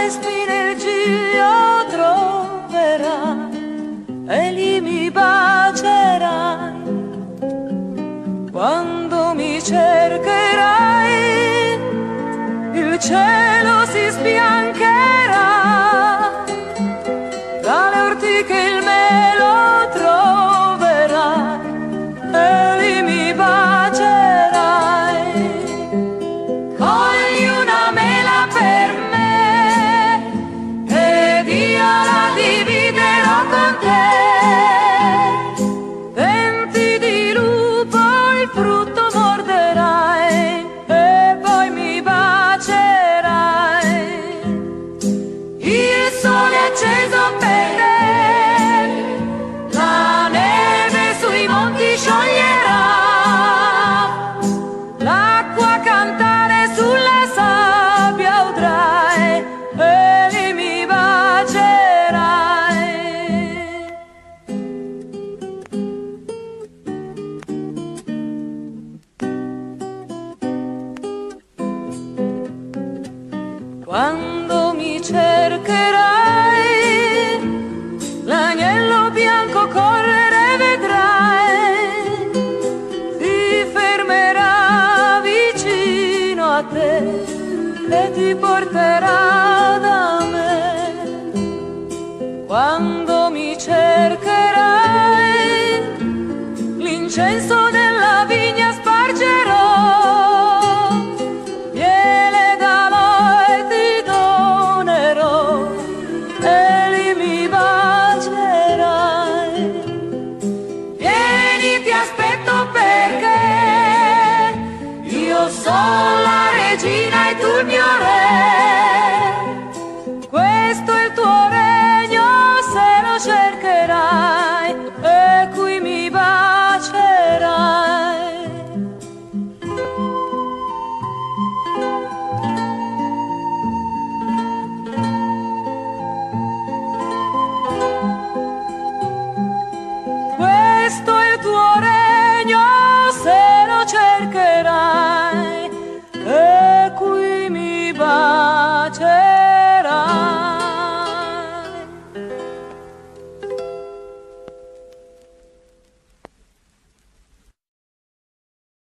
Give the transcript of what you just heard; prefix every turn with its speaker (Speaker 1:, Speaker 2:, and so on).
Speaker 1: le spine il giglio troverà e lì mi bacerai. Quando mi cercherai il cielo si sbiancherà dalle ortiche il Quando mi cercherai, l'agnello bianco correre vedrai, ti fermerà vicino a te e ti porterà da me. Quando mi cercherai, l'incenso del